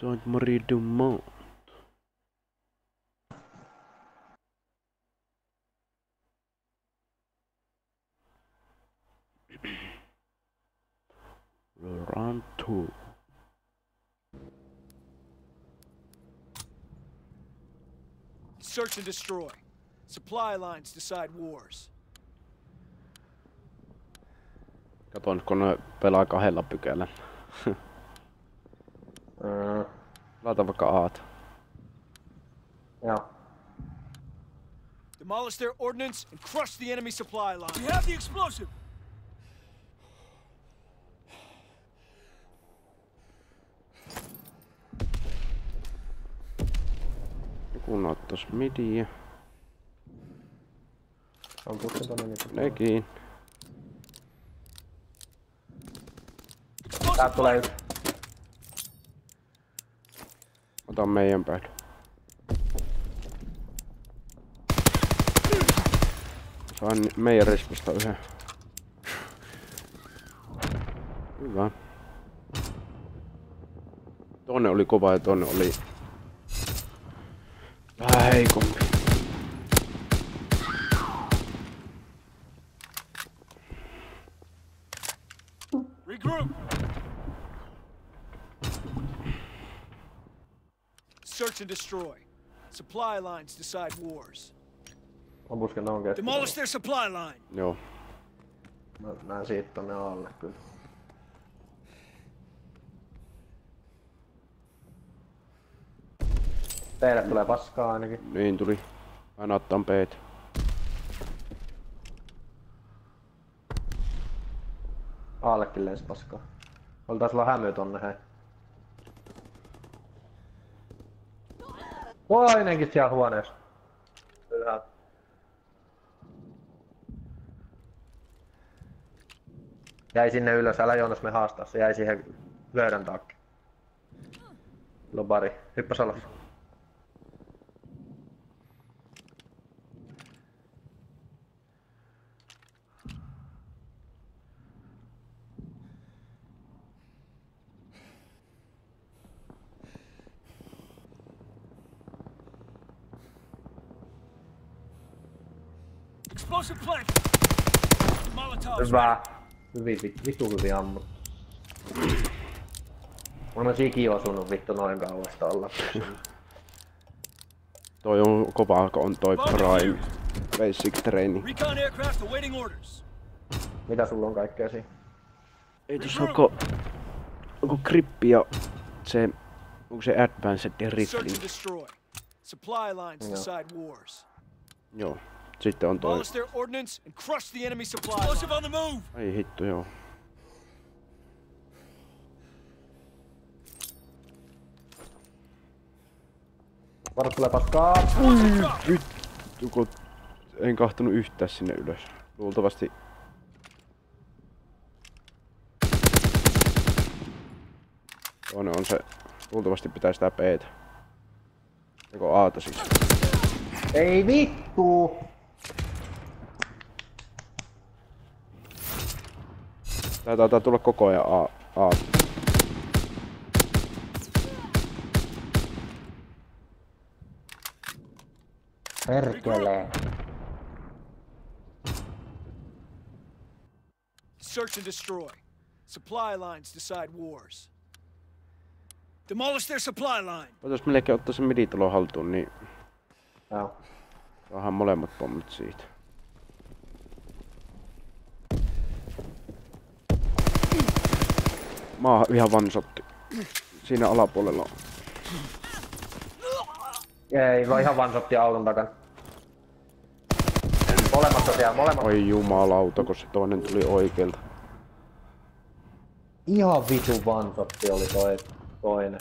Sainte-Marie du Mont. Round Two. Search and destroy. Supply lines decide wars. Katon, kun ne pelaa kahdella pykälä. Laita vaikka aat. joo. Demolish their ordnance and crush the enemy supply line. We have the explosive. Joku noittas midiä. On pussi tonne nyt. Nekin. Täältä tulee yksi. Ota meidän päälle. Sain meidän respusta yhden. Hyvä. Toinen oli kova ja toinen oli vähän heikompi. Regroup. Search and destroy. Supply lines decide wars. On. Demolish their supply line. Joo. Mä näen siitä tonne alle kyllä. Teille tulee paskaa ainakin. Niin tuli. Aina ottaa peet. Aallekin lensi paskaa. Oltais sulla hämy tonne hei. Toinenkin siellä huoneessa. Ylhäältä. Jäi sinne ylös, älä Joonas me haastaa, se jäi siihen löydän taakse. Lobari, hyppäs alas. Explosive plant. Molotovs. Hyvä. Hyvin, vittu, vittu hyvin ammut. Mun on sikin osunut vittu noin kauasta olla. Toi on kova, on toi Prime Basic Training. Mitä sulla on kaikkea siinä? Ei tuossa onko... Onko grippi ja se... Onko se Advanced Search Rifling? wars. Joo. Sitten on toi... Demolish their ordnance and crush the enemy supply line. Explosive on the move. Ai hitto, joo. Varat tulee paskaa. Vittu, kun en kahtonut yhtään sinne ylös. Luultavasti... Toinen on se... Luultavasti pitää sitä peetä. Joko aata siis. Ei vittu! Tää taitaa tulla koko ajan A. A. Perkele. Search and destroy. Supply lines decide wars. Demolish their supply line. Voitais melkein ottaa sen miditalon haltuun, niin Joo. saadaan molemmat pommit siitä. Maa ihan vansotti. Siinä alapuolella on. Ei, vaan ihan vansotti auton takana. Molemmat siellä, molemmat. Oi jumalauta, kun se toinen tuli oikealta. Ihan vitu vansotti oli toi toinen.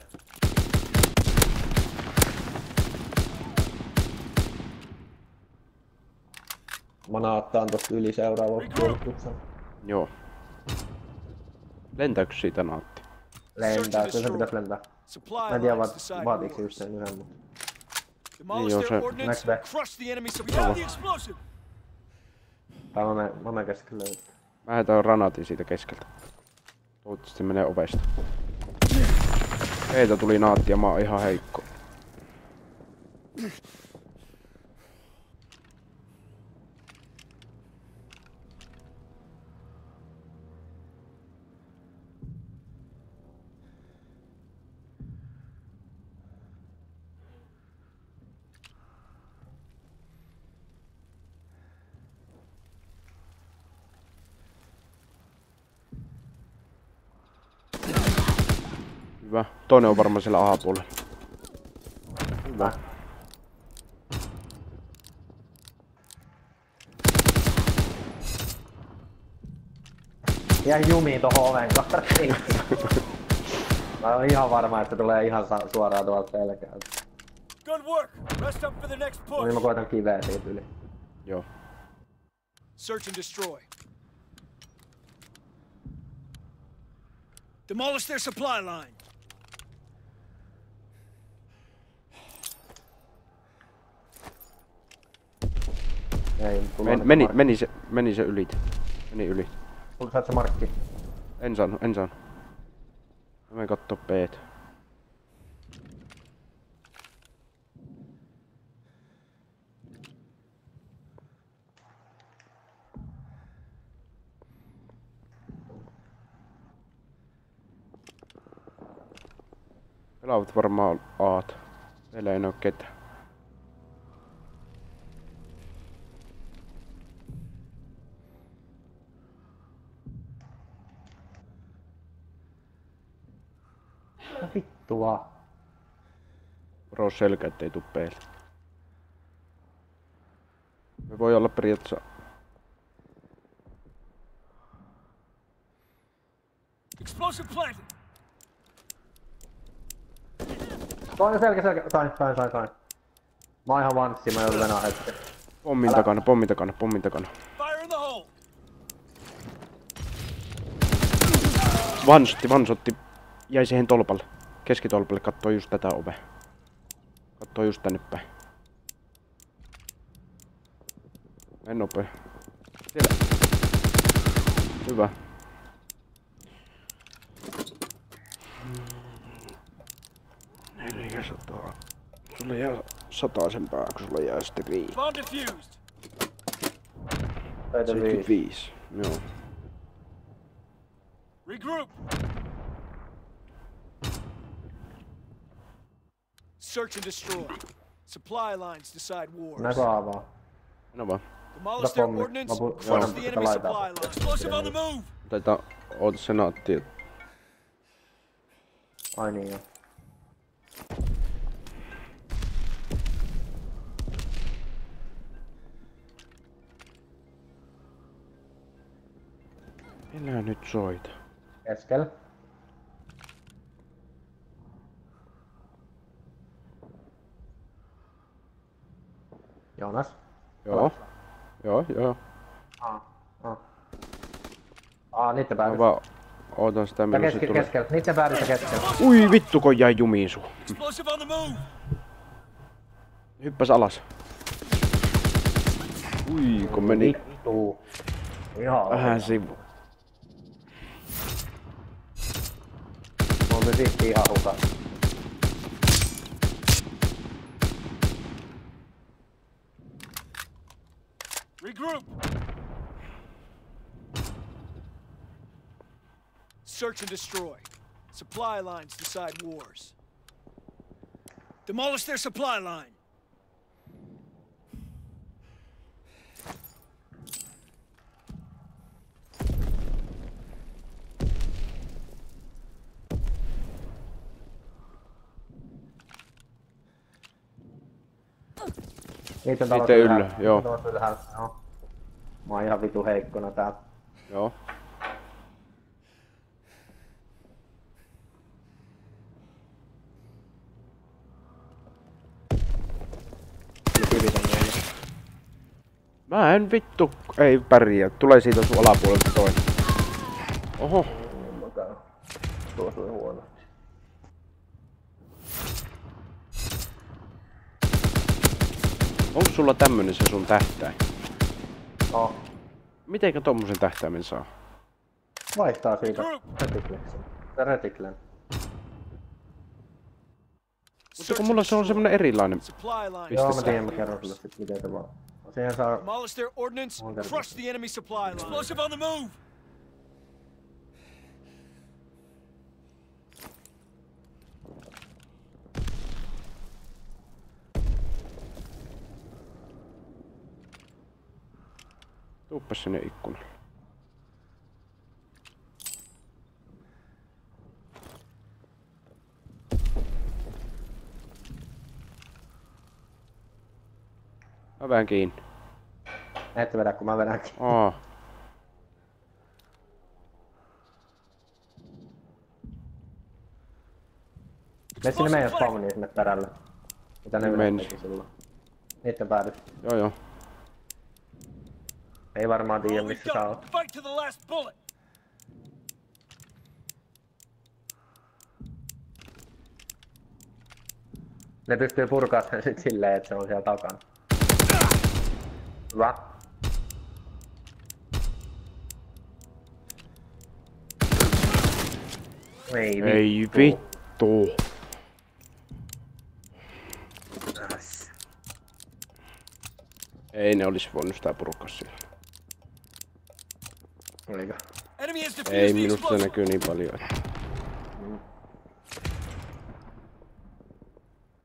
Mä naattaan tosta yli seuraavaksi puolustuksen. Joo. Lentääkö siitä naatti? Lentää, kyllä se pitäisi lentää. Mä en tiedä vaat, decide vaatiiko se just sen yhden, mutta... Niin, joo, se- explosive. Tai mä menen, mä menen keskelle. Mä lähetän ranaatin siitä keskeltä. Toivottavasti menee ovesta. Heitä tuli naatti ja mä oon ihan heikko. Hyvä. Toinen on varmaan siellä alapuolella. Hyvä. Jäi jumiin tohon oven karttiin. Mä oon ihan varma, että tulee ihan suoraan tuolta selkältä. Good work. Rest up for the next No niin push. mä koitan kiveä siitä yli. Joo. Search and destroy. Demolish their supply line. Ei, meni, markki. meni, se, meni se yli. Meni yli. Tulla saat se markki. En saanut, en saanut. Mä menen kattoo P:tä. Pelaavat varmaan Aat. Meillä ei oo ketään. Mitä vittua? Varo selkä, ettei tuu P:lle. Me voi olla periaatteessa... Explosive planted. Toinen selkä, selkä. Sain, sain, sain, sain. Mä oon ihan vanssi, mä joudun venää hetken. Pommin Älä- takana, pommin takana, pommin takana. Vansotti, vansotti. Jäi siihen tolpalle. Keskitolpalle, kattoo just tätä ovea. Kattoo just tänne päin. En nopea. Siellä. Hyvä. Neljäsataa. Sulle jää sen pää, kun sulle jää sitten viisi. 75. Joo. Regroup. Search and destroy. Supply lines decide wars. Näkö avaa? No vaan. Demolish their ordnance. Crush the enemy supply line. Explosive on the move. Taitaa oota senaatti. Ai niin joo. Elää nyt soita. Keskel. Joonas. Joo. Joo, joo. Aa, aa. Aa, niitten Mä päädyssä. vaan ootan sitä milloin se keskel, tulee. keskel. Niitten päädyssä keskel. Ui vittu kun jäi jumiin sun. Move. Hyppäs alas. Ui kun meni Vittu. Ihan vähän sivu. On se sitten ihan hukas. Regroup. Search and destroy. Supply lines decide wars. Demolish their supply line. Niitten talot Niitten ylhäällä. yllä, joo. Ylhäällä, joo. Mä oon ihan vitu heikkona täällä. Joo. On. Mä en vittu ei pärjää. Tulee siitä sun alapuolelta toinen. Oho. Tuo sui huonosti. Onko sulla tämmönen se sun tähtäin? No, Mitenkä tommosen tähtäimen saa? vaihtaa siitä retikleksi. Retiklen. Mutta kun mulla se on semmonen erilainen. Joo, mä tiedän, mä kerron sulle sit miten se vaan. Siihen saa... Demolish their ordnance, crush the enemy supply line. Explosive on the move! Tuuppas sinne ikkunalle. Mä vähän kiinni. Et vedä, kun mä vedänkin. Aa. Me sinne meidän spawniin sinne perälle. Mitä ne yleensä teki silloin. Niitten päädyt. Joo joo. Ei varmaan tiedä missä sä oot. Ne pystyy purkaa sen sit silleen, että se on siellä takana. Hyvä. Ei Ei vittu. vittu. Äs. Ei ne olisi voinut sitä purkaa sillä. Oliko? Ei minusta näkyy niin paljon.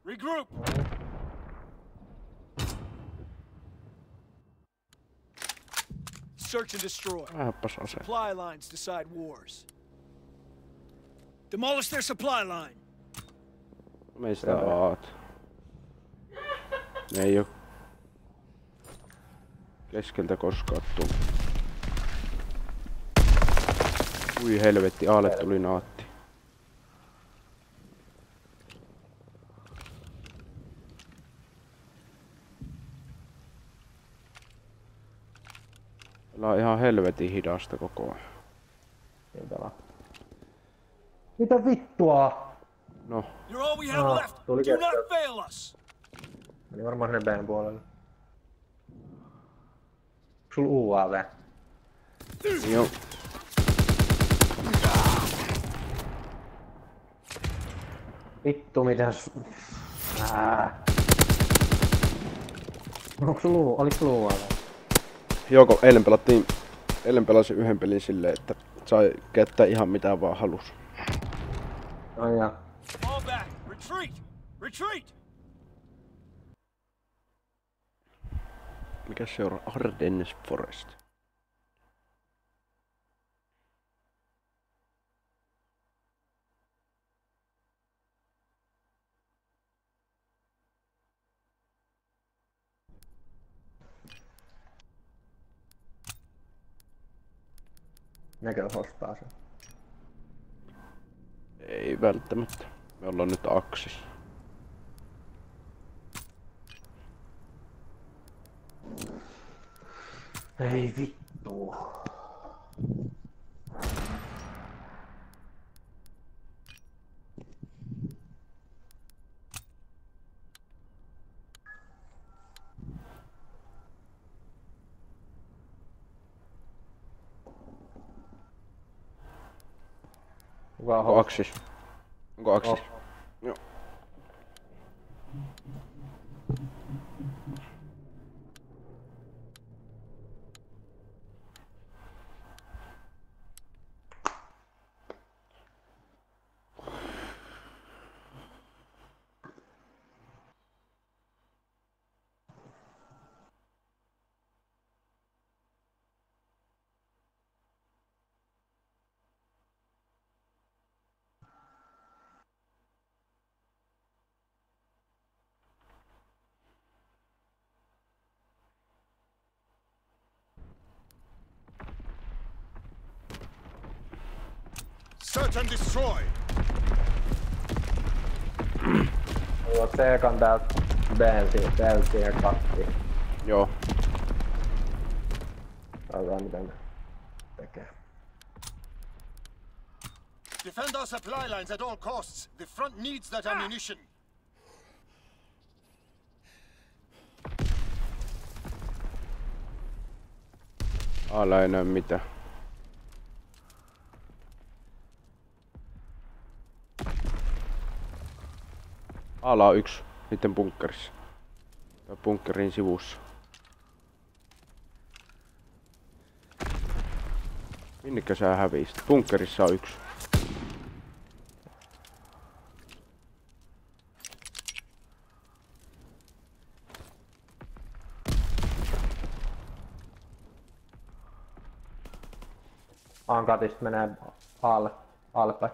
Regroup! Search and destroy. Supply lines decide wars. Demolish their supply line. Meistä. Ne ei oo keskeltä koskaan tullut. Ui helvetti, aalle tuli naatti. Täällä on ihan helvetin hidasta koko ajan. Pelaa. Mitä vittua? No, You're all we have Ah, left. tuli Do not keskeltä. fail us. Meni varmaan sinne B:n puolelle. Sulla UAV? joo. Vittu miten... s- Ää. Onko sulla UAV? Oliko sulla UAV? Joko eilen pelattiin, eilen pelasin yhden pelin silleen, että sai käyttää ihan mitä vaan halus. Ai ja. Fall back. Retreat. Retreat. Mikä se on? Ardennes Forest. Nekö ostaa sen? Ei välttämättä. Me ollaan nyt aksis. Ei vittu. Onko host? aksis? Onko aksis? Oh. Search and destroy. Joo, Seekan täältä täältä siihen kattiin. Joo. Katsotaan mitä ne tekee. Defend our supply lines at all costs. The front needs that ammunition. Alla ei näy mitään. Aala on yksi niiden bunkkerissa. Tai bunkkerin sivussa. Minnekä sä hävisit? Bunkkerissa on yksi. Ankatista menee alle, alle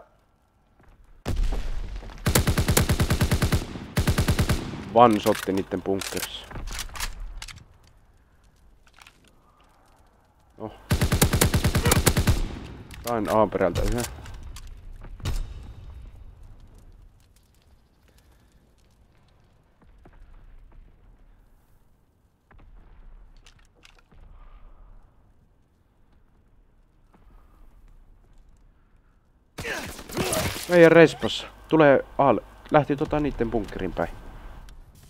One shotti niiden bunkkerissa. No. Sain A perältä yhden. Meidän respas. Tulee al. Lähti tota niitten bunkkerin päin.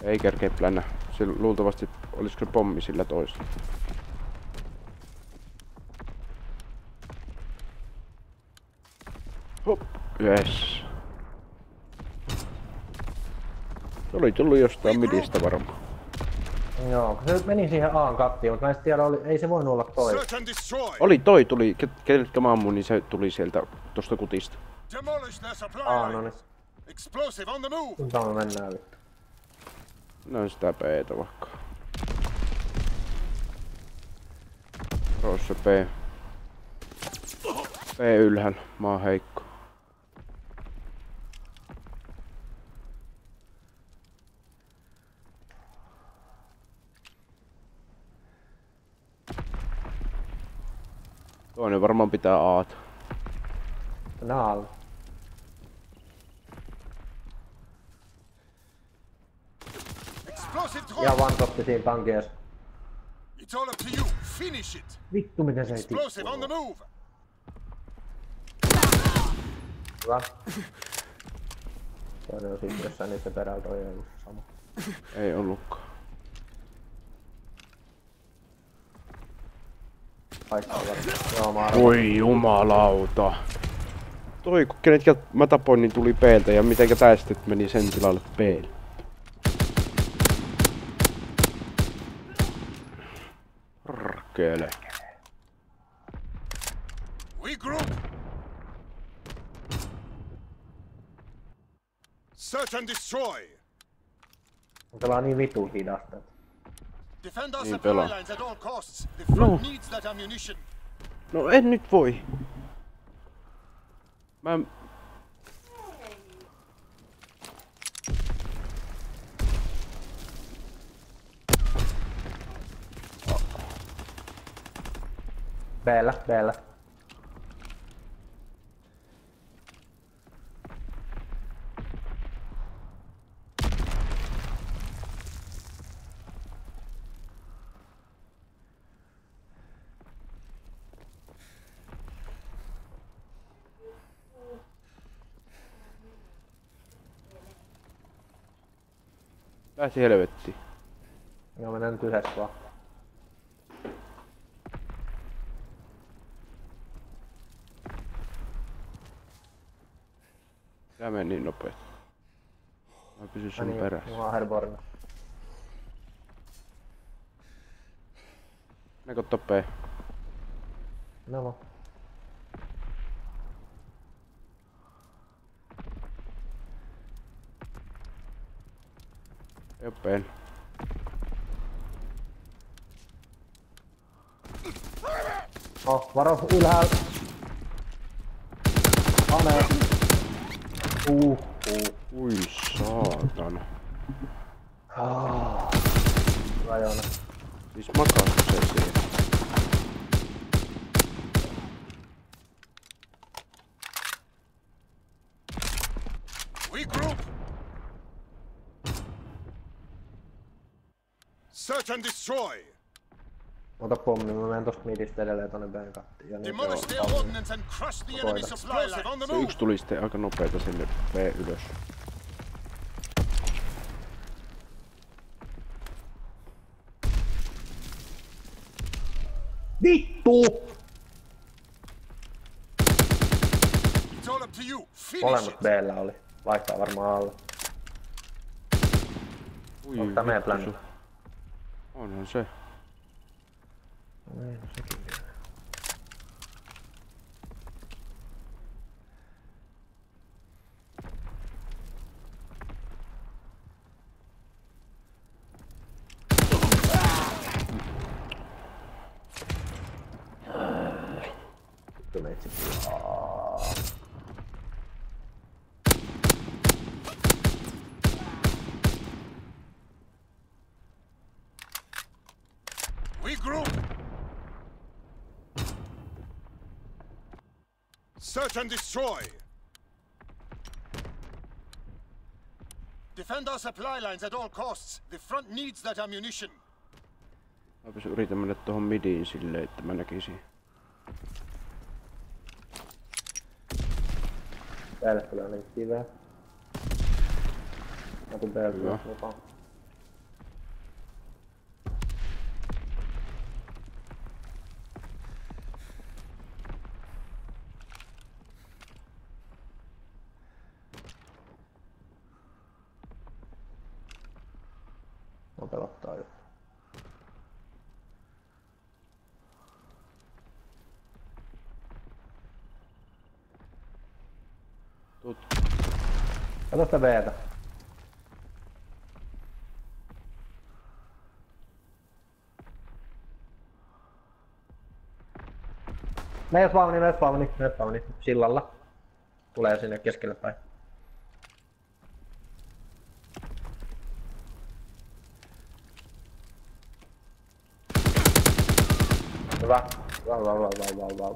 Ei kerkeä plännä. Se luultavasti olisiko pommi sillä toisella. Hop. Yes. Se oli tullut jostain midistä varmaan. Joo, se meni siihen Aan kattiin, mutta mä en tiedä, oli, ei se voinut olla toi. Oli toi tuli, ke- ketkä mä ammuin, niin se tuli sieltä tosta kutista. Aa, no niin. Explosive on the move. Me mennään vittu? No sitä P-tä vaikka. Rosse P. P ylhäällä, mä oon heikko. Toinen varmaan pitää aata. Nää alle. Explosive Ja drone. vantotti siinä tankies. It's all up to you. Finish it. Vittu miten se ei Explosive on the move. Hyvä. Toinen on sitten jossain niiden perällä, toi ei ollut sama. Ei ollutkaan. Joo, mä. Voi jumalauta. Toi kun kenetkä mä tapoin, niin tuli P:ltä ja mitenkä tää sitten meni sen tilalle P:lle. Rkele. Regroup. Search and destroy. Pelaa niin vitu hidasta. Defend our Niin pelaa. lines at all costs. The front No. needs that ammunition. No en nyt voi. Mä... Bellä, Bellä. Lähti helvettiin. Joo, mennään nyt yhdessä vaan. Tää meni niin nopeet. Mä pysyn Mä sun niin, perässä. mulla on Herborn. Meko P. No vaan. P:n. Oh, varo ylhäällä. Ane. Uh, uh. Ui saatana. Ah. Hyvä Joona. Siis makasko se siellä? Regroup. Search and destroy. Ota pommi, mä menen tosta midistä edelleen tonne Bn kattiin. Ja niin on Se yksi tuli sitten aika nopeeta sinne P ylös. Vittu! Molemmat. Bllä oli. Vaihtaa varmaan alle. Ui, Onko tää meidän se- Onhan se. Niin, no sekin Search and destroy! Defend our supply lines at all costs. The front needs that ammunition. Mäpäs yritän mennä tuohon midiin silleen, että mä näkisin. Päälle tulee niin kiveä. Mä tuun päälle Hyvä. Kato sitä Vtä. Mene spawni, mene spawni, mene spawni. Sillalla. Tulee sinne keskelle päin. Hyvä. Hyvä, hyvä, hyvä, hyvä, hyvä,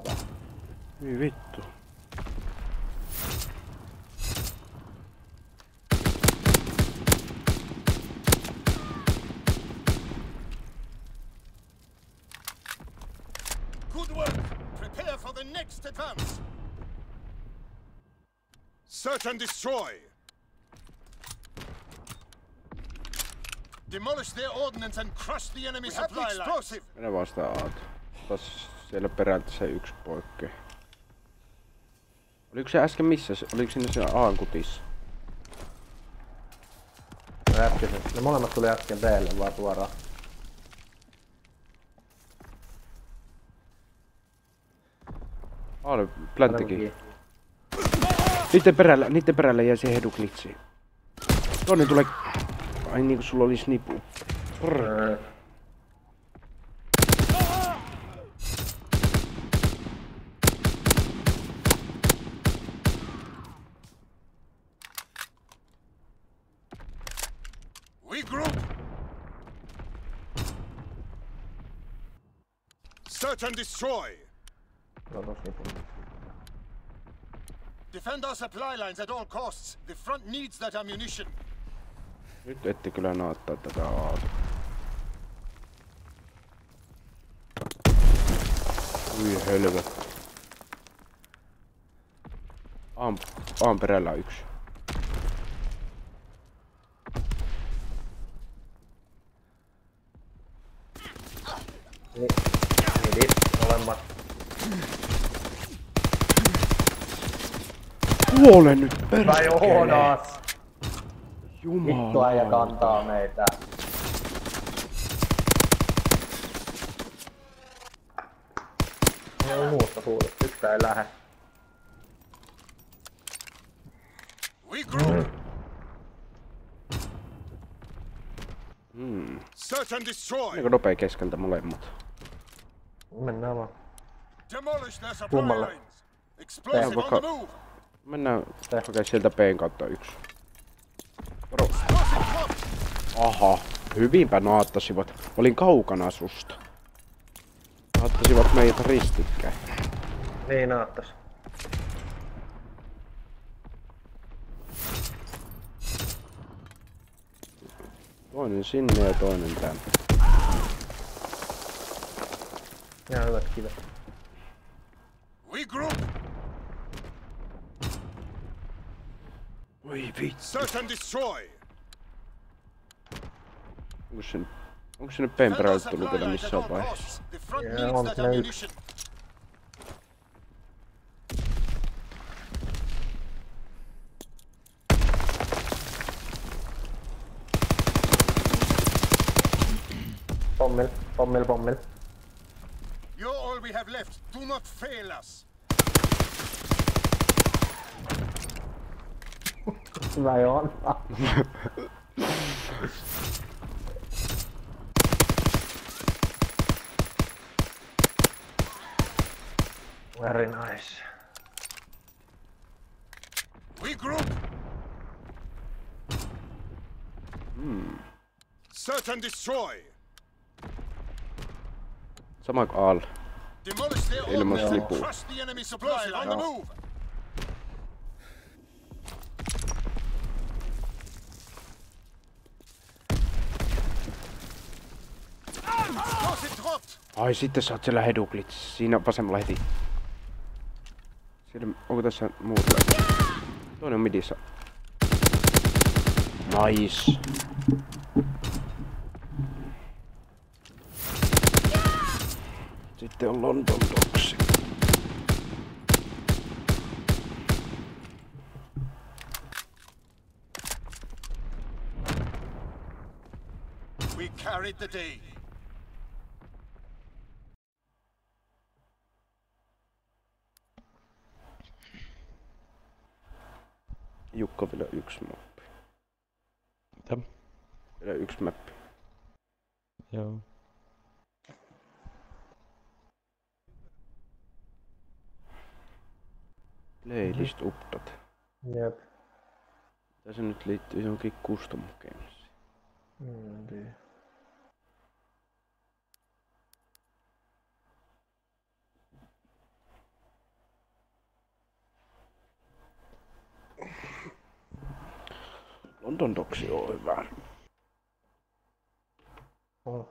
hyvä, vittu. Good work! Prepare for the next advance! Search and destroy! Demolish their ordnance and crush the enemy we supply the explosive! Vaan sitä aata. Taas siellä perältä se yksi poikkea. Oliko se äsken missä? se- Oliko sinne se Aan kutissa? No äsken, ne molemmat tuli äsken Blle vaan suoraan. Aale planttikin. Kiinni. Niitten perällä, niitten perällä jäi se heduklitsi. Toinen tulee... Ai niinku sulla oli snipu. Brr. Regroup! Search and destroy! Otas nipun. Defend our supply lines at all costs. The front needs that ammunition. Nyt ette kyllä naattaa tätä aata. Ui hölvö. Aan, aan perällä yksi. Ni, nidit, molemmat. Kuole nyt Tai perkele! oonas! Jumala. Vittua ja kantaa meitä. On muusta huudet. Yksi ei lähe. Regroup! Hmm. Search and destroy! Aika nopea keskeltä molemmat. Mennään vaan. Demolish their supply Kummalle? lines! Explosive on vaikka- the move! Mennään hakee sieltä Bn kautta yksi. Dropped! Aha, hyvinpä naattasivat. Olin kaukana susta. Naattasivat meitä ristikkäin. Niin naattas. Toinen sinne ja toinen tänne. Ihan hyvät kivet. Regroup! Oi vittu. Search and destroy! Onko se, onko se nyt Bn Defend our perälle supply tullut vielä lines at missään all vaiheessa? costs. The front Yeah, needs on that siinä yksi. ammunition. Pommil, pommil, pommil. You're all we have left. Do not fail us. Hyvä Joona. Very nice. Regroup. Search and destroy. Sama kuin Aal. Demolish their all Ilman and lipua. crush the enemy supply line. On the move. Explosive dropped. Ai sitten sä oot siellä heduklits. Siinä vasemmalla heti. Siellä, onko tässä muut? Toinen on midissä. Nice. Sitten on London Dogs. We carried the day. Jukka vielä yksi mappi. Mitä? Vielä yksi mappi. Joo. Playlist update. Jep. Mitä se nyt liittyy johonkin custom games? Mm, London Dogs on hyvä. No.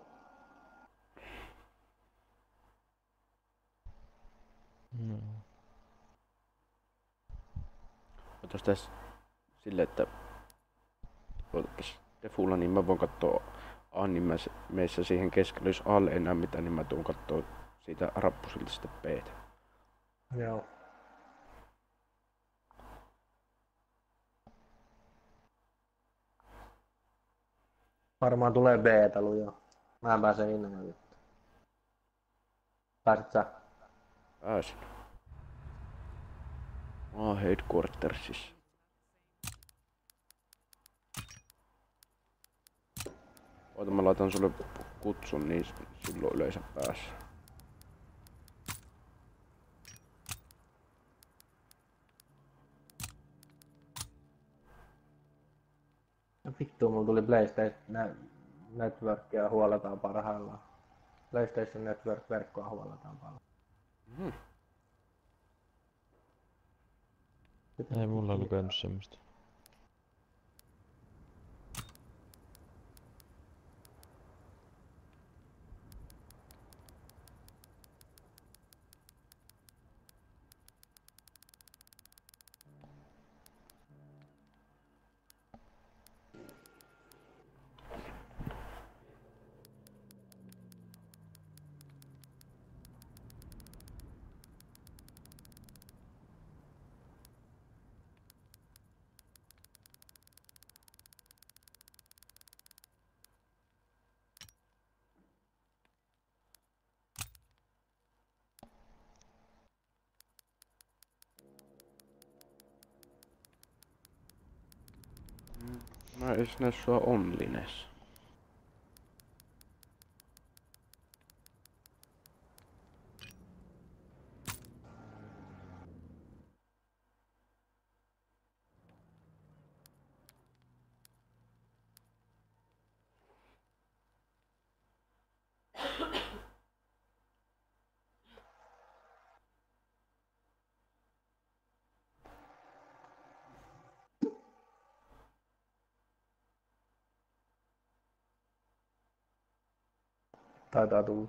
Otas tässä silleen, että Ootapas defulla, niin mä voin katsoa animeissä siihen keskelle. Jos alle ei näe mitään, niin mä tuun kattoo siitä rappusilta sitten B. Joo. Varmaan tulee B-talu jo. Mä en pääse innolla. Pääsit sä? Pääsin. Mä oon headquartersissa. Oota mä laitan sulle kutsun, niin silloin yleensä päässä. No vittu, mulla tuli PlayStation Networkia huoletaan parhaillaan. PlayStation Network-verkkoa huoletaan paljon. Mhm. Ei mulla lukenut semmoista. En edes näe sua onlines. Taitaa tulla.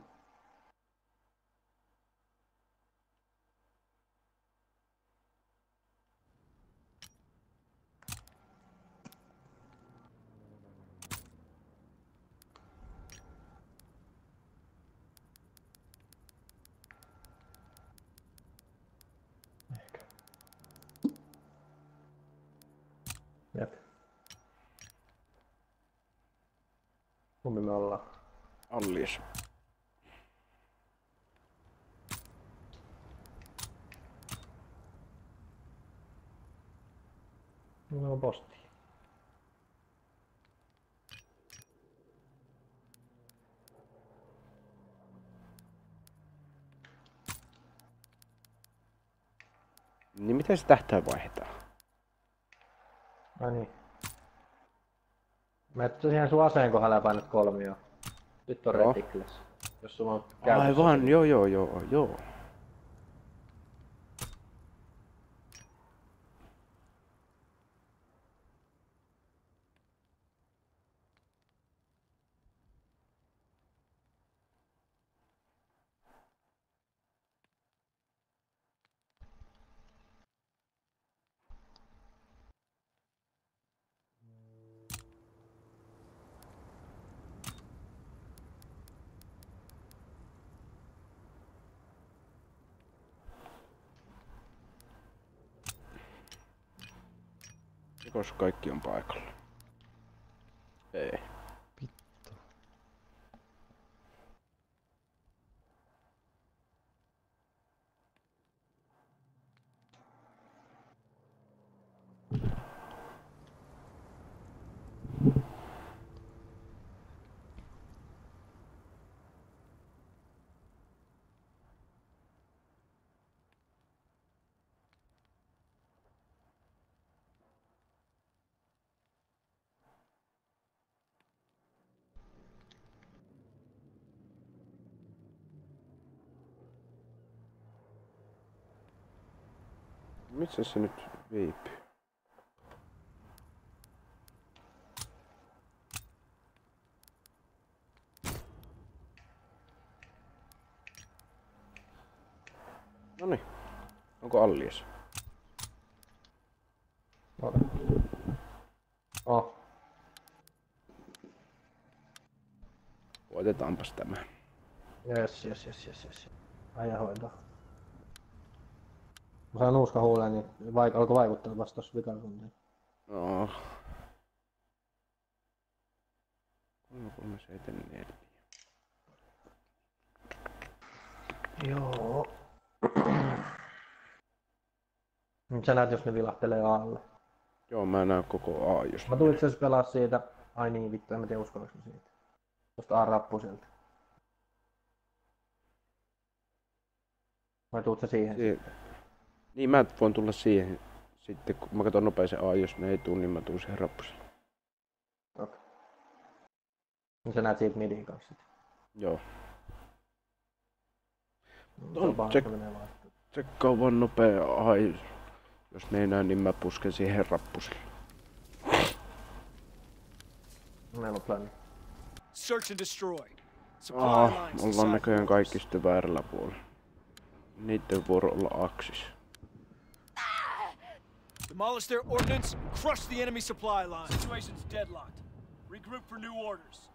Ehkä. Jep. Kumpi me ollaan? Allies. No posti. Niin miten se tähtäin vaihdetaan? Ai niin. Mä et siihen sun aseen kohdalla ja painat kolmio. Nyt on Joo. reticles. Jos sulla on käytössä Aivan, joo joo joo joo. Jokos kaikki on paikalla? Ei. Vittu. Missä se nyt viipyy? Noni. Onko Allies? Ota. Oh. Voitetaanpas tämä. Jes, jes, jes, jes, jes. Aija hoitaa. Mä saan nuuska huuleen, niin vaik- alkoi vaikuttaa vasta tossa vikan tuntiin. No. 3374. Joo. Nyt sä näet, jos ne vilahtelee alle. Joo, mä näen koko A just. Mä tulin itse pelaa siitä. Ai niin, vittu, en mä tiedä uskallanko siitä. Tosta A-rappuselta. Vai tuut sä siihen? Si- niin mä voin tulla siihen. Sitten kun mä katson nopeasti A, jos ne ei tuu, niin mä tuun siihen rappuselle. Okei. Niin sä näet siitä midin kanssa. Joo. Että menee vaan. Tsekkaa vaan nopea A. Jos ne ei näe, niin mä pusken siihen rappuselle. Meillä on plani. Search and destroy. Ah, ollaan näköjään kaikki sitten väärällä puolella. Niiden vuoro olla aksis. Demolish their ordnance, crush the enemy supply line. Situation's deadlocked. Regroup for new orders.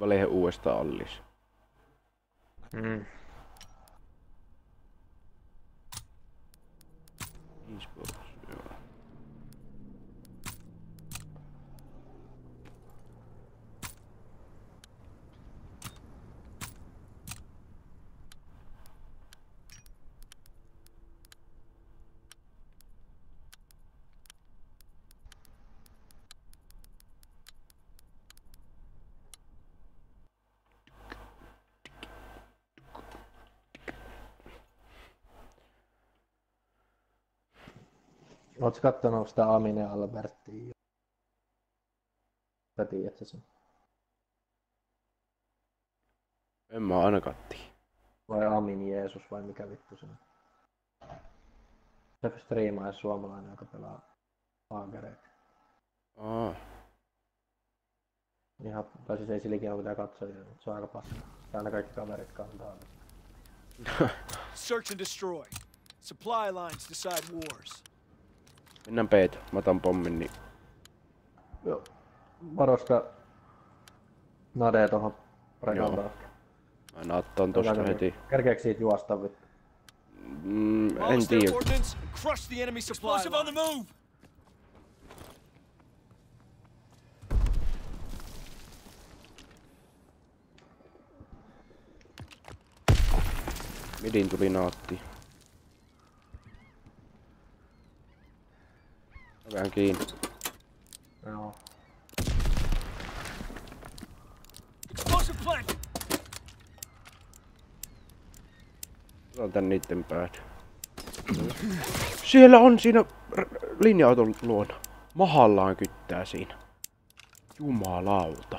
Valeihin uudestaan Allis. Mm. Oletko kattonut sitä Amine Albertia? Sä tiedät sä sen. En mä aina katti. Vai Amin Jeesus vai mikä vittu se on? Se striimaa suomalainen, joka pelaa Agereita. Aa, Ihan, tai siis ei silläkin ole mitään katsojia, mutta se on aika paska. Ja aina kaikki kaverit kantaa. Search and destroy. Supply lines decide wars. Mennään peitä. Mä otan pommin, niin Joo. Varoska Nade tohon Joo. prekan taakse. Mä naattaan tosta Kerkeekö- heti. Kerkeekö siitä juosta vittu? Mm, en Demolish their tiedä. ordnance and crush the enemy supply Explosive on the move! Midin tuli naatti. Vähän kiinni. Joo. Otan tän niitten päät. Siellä on siinä linja-auton luona. Mahallaan kyttää siinä. Jumalauta.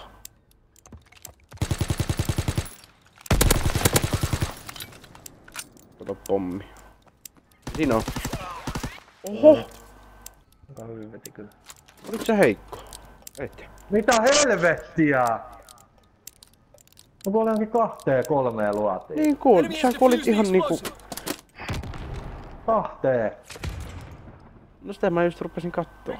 Kato pommi. Siinä on. Oho! Aika hyvin veti kyllä. Olit sä heikko? Et. Mitä helvettiä? No kun oli onkin kahteen kolmeen luotiin. Niin kuul, Enemy sä kuolit the ihan niinku... Kahteen. No sitä mä just rupesin kattoo.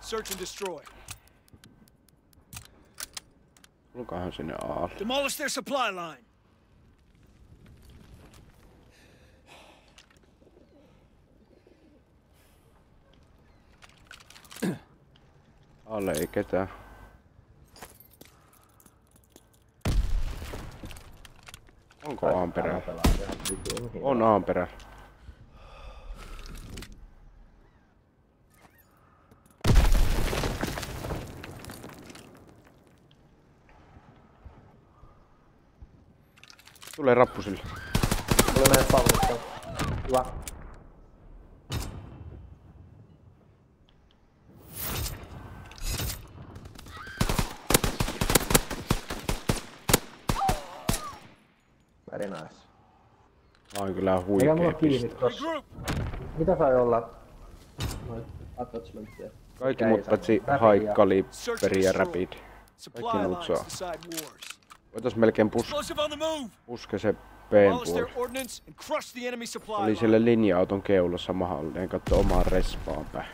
Search and destroy. Lukahan sinne aalle. Demolish their supply line. Alle ei ketään. Onko Aan perällä? On Aan perällä. Tulee rappusille. Tuli meidän palvelusta. Hyvä. Very nice. Kyllä mulla huikea kiinni piste. tossa? Regroup! Mitä sai olla? Noit attachmentteja. Kaikki saa? paitsi Rapid high ja- caliber ja rapid. Kaikki muut saa. Voitais melkein pus on puske se Demolish puoli. Oli siellä linja-auton keulassa mahdollinen katso omaan respaan päin.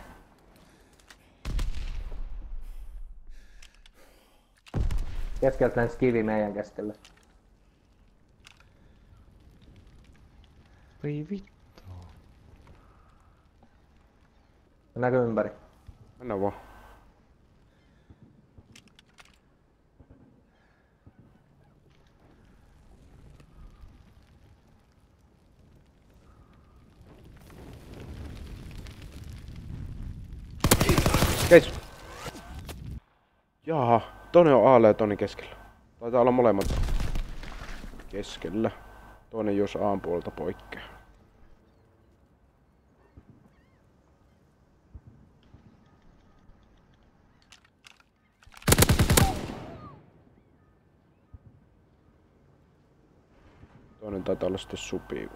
Keskeltä lensi kivi meidän keskelle. Voi vittu. Näkyy ympäri. Mennä vaan. Keis. Jaha, toinen on Aale ja toinen keskellä. Taitaa olla molemmat keskellä. Toinen jos Aan puolelta poikkeaa. Toinen taitaa olla sitten supi.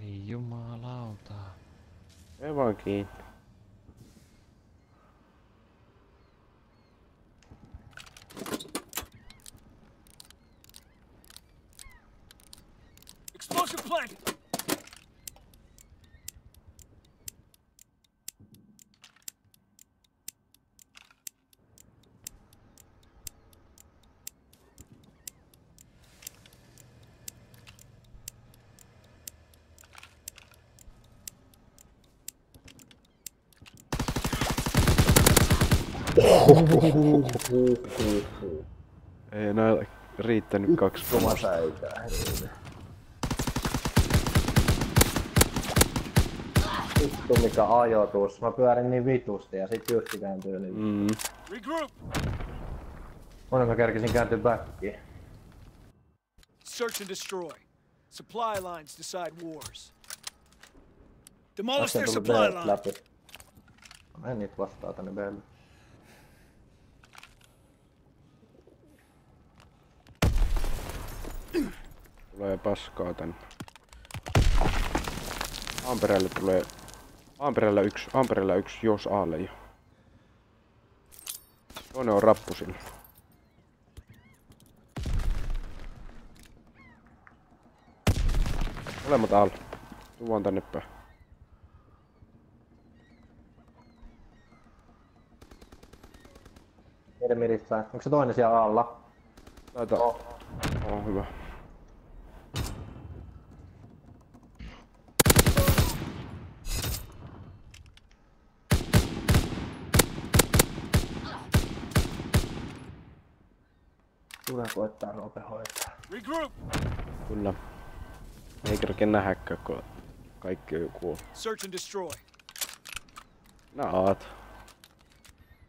Ei jumalauta. Ei vaan kiinni. Explosive planted! Ei enää riittänyt kaksi puolesta. Vittu mikä ajoitus. Mä pyörin niin vitusti ja sit just kääntyy niin. Mm. Regroup! Monen mä kerkisin kääntyä backiin. Search and destroy. Supply lines decide wars. Demolish their supply B line. läpi. Mä en niitä vastaa tänne Belle. Tulee paskaa tänne. Amperälle tulee... Amperellä yksi, Amperellä yksi, jos alle jo. Toinen on rappusilla. Molemmat alla. vaan tänne päin. Hermirissä. Onko se toinen siellä alla? Taitaa. Oh. oh hyvä. Koittaa Roope hoitaa. Regroup. Kyllä. Ei kerkeä nähdäkään, kun kaikki on joku... Search and destroy. Naat.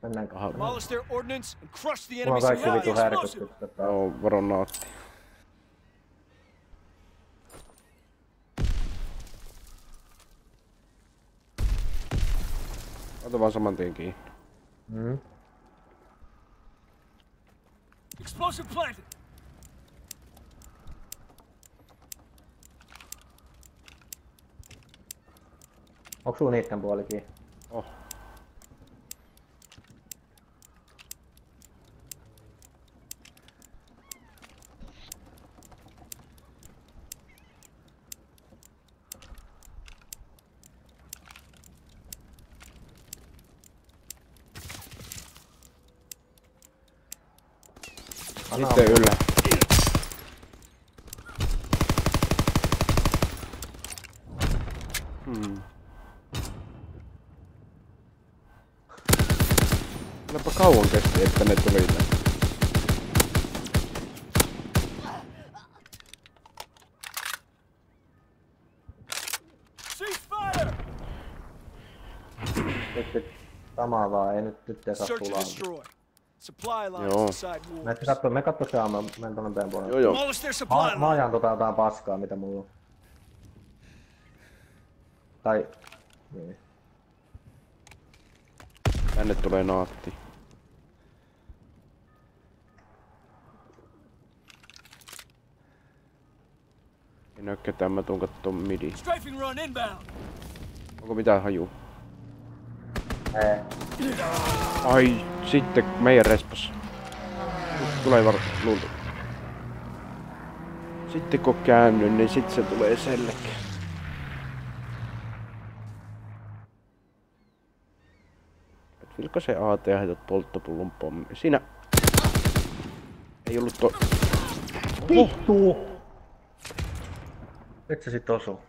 Mennäänkö? Aha, Demolish their ordnance and crush the enemy on kaikki supply vitu explosive. härkyt tota. Joo, varo naatti. Ota vaan saman tien kiinni. Mm. Explosive planted. Onko sulla niitten puolikin? Oh. Sitten yllä. Hmm. Kylläpä kauan kesti, että ne tuli tänne. Cease fire. Nyt, nyt samaa vaan, ei nyt, nyt ei saa sulaa. destroy. Supply lines Joo. Me wars. katso, me katso se mä menen tonne meidän puolelle. Joo joo. Mä, mä ajan tota jotain paskaa, mitä mulla on. Tai... Niin. Tänne tulee naatti. Ei näy ketään, mä tuun kattoo midi. Strafing run inbound. Onko mitään haju? Ei. Ai, sitten meidän respas. Tulee var... luultu. Sitten kun käännyn, niin sit se tulee selkeä. Et vilkaise AT ja heität polttopullon pommi. Siinä... Ei ollut to... Vittu! Nyt se sit osuu.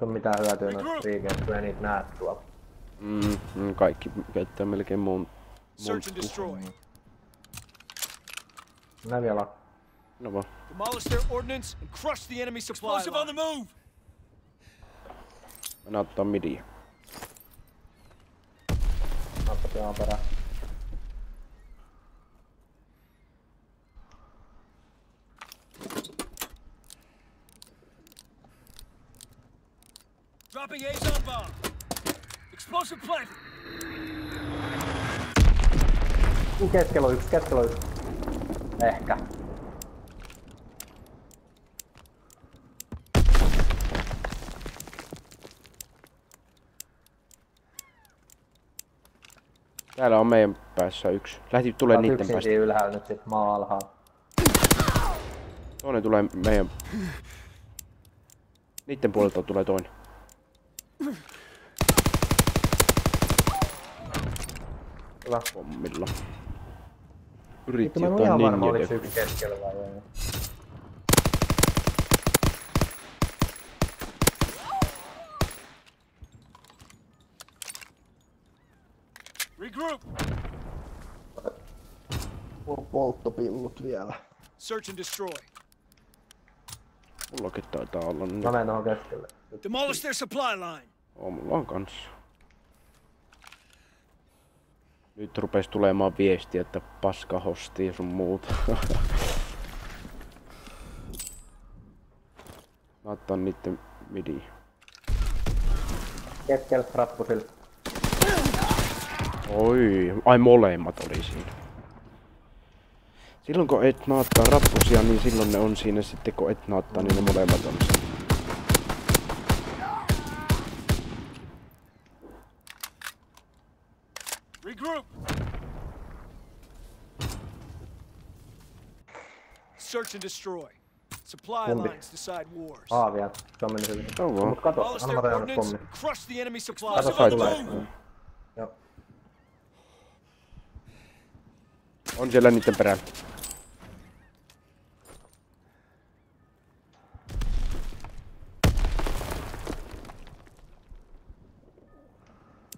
Onko se mitään hyötyä noista liikeistä, kun ei niitä näe tuolla. Mm, mm, kaikki käyttää melkein mun... Destroy. Nää vielä No vaan. Demolish their ordnance and crush the enemy supply Explosive on the move. Mä ottaa midiä. nappataan perään. Explosive planted. Keskellä on yksi, keskellä on yksi. Ehkä. Täällä on meidän päässä yksi. Lähti tulee on niitten päästä. ylhäällä nyt sit maa alhaalla. Toinen tulee meidän... Niitten puolelta tulee toinen. Pommilla. Vittu Yritti mä en oo jotain ihan varma ninja oliks yksi keskellä vai ei. Regroup. Polttopillut vielä. Search and destroy. Mullakin taitaa olla niin. Mä menen keskelle. Demolish their supply line. Oo, mulla on kans. Nyt rupes tulemaan viestiä, että paska hosti ja sun muuta. Mä ottan niitten midi. Keskellä rappusilla. Oi, ai molemmat oli siinä. Silloin kun et naattaa rappusia, niin silloin ne on siinä sitten kun et naattaa, niin ne molemmat on siinä. Regroup. Search and destroy. Supply Kumpi? lines decide wars. A vielä, se on mennyt hyvin. Joo vaan. Mut kato, anna their mä rajannut ordnance, pommi. crush the enemy supplies. Kato, sait tulee. Joo. On siellä niiden perään.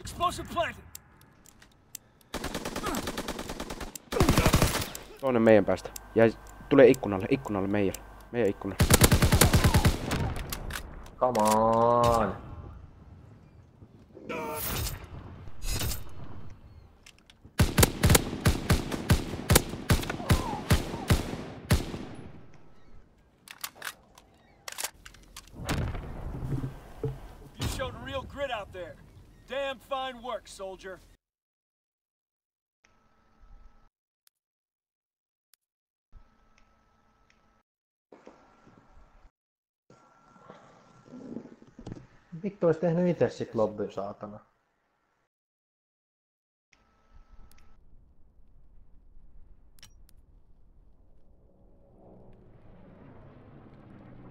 Explosive planted. Toinen meidän päästä. Ja tulee ikkunalle, ikkunalle meidän. Meidän ikkuna. Come on. You showed real grit out there. Damn fine work, soldier. Vittu ois tehnyt itse sit lobbyn saatana.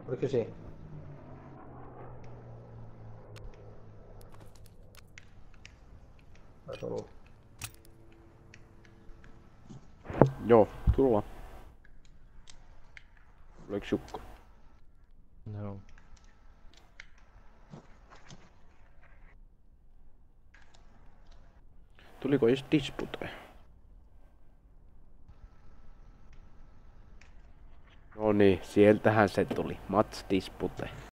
Oliko siinä? Taisi. Joo, tullaan. Oliko Jukko? Joo. Tuliko edes dispute? No niin, sieltähän se tuli. Mats dispute.